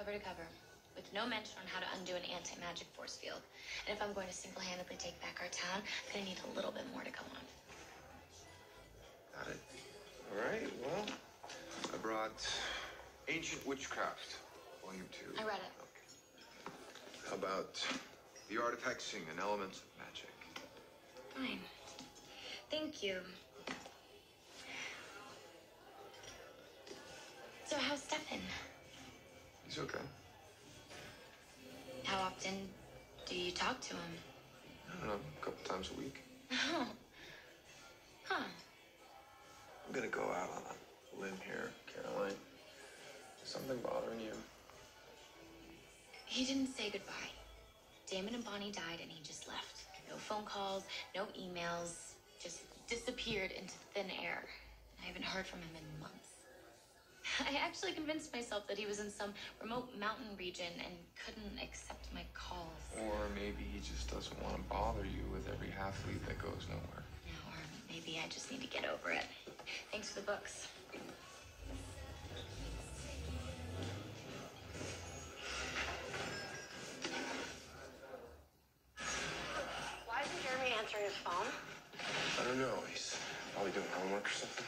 cover to cover, with no mention on how to undo an anti-magic force field. And if I'm going to single-handedly take back our town, I'm gonna need a little bit more to go on. Got it. All right, well, I brought Ancient Witchcraft, Volume 2. I read it. Okay. How about The Art of Hexing and Elements of Magic? Fine. Thank you. Okay. How often do you talk to him? I don't know, a couple times a week. Oh. Huh. I'm gonna go out on a limb here, Caroline. Is something bothering you? He didn't say goodbye. Damon and Bonnie died and he just left. No phone calls, no emails, just disappeared into thin air. I haven't heard from him in months. I actually convinced myself that he was in some remote mountain region and couldn't accept my calls. Or maybe he just doesn't want to bother you with every half lead that goes nowhere. Or maybe I just need to get over it. Thanks for the books. Why isn't Jeremy answering his phone? I don't know. He's probably doing homework or something.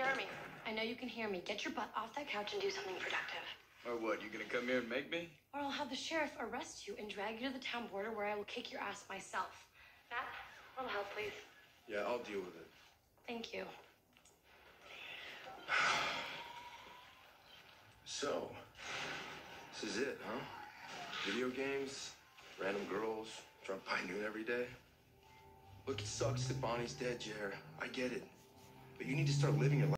Jeremy, I know you can hear me. Get your butt off that couch and do something productive. Or what, you gonna come here and make me? Or I'll have the sheriff arrest you and drag you to the town border where I will kick your ass myself. Matt, a little help, please. Yeah, I'll deal with it. Thank you. So, this is it, huh? Video games, random girls, drunk by noon every day. Look, it sucks that Bonnie's dead, Jer. I get it. But you need to start living your life.